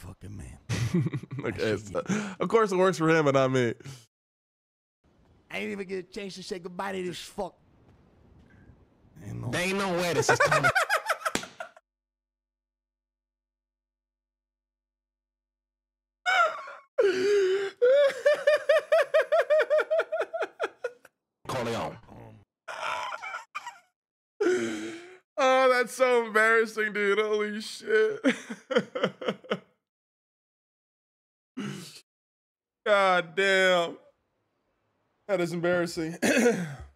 fucking man. okay, so- uh, of course it works for him, but not me. I ain't even get a chance to say goodbye to this fuck. Ain't no There ain't no way this is coming. Corleone. Oh, that's so embarrassing, dude. Holy shit. God damn. That is embarrassing.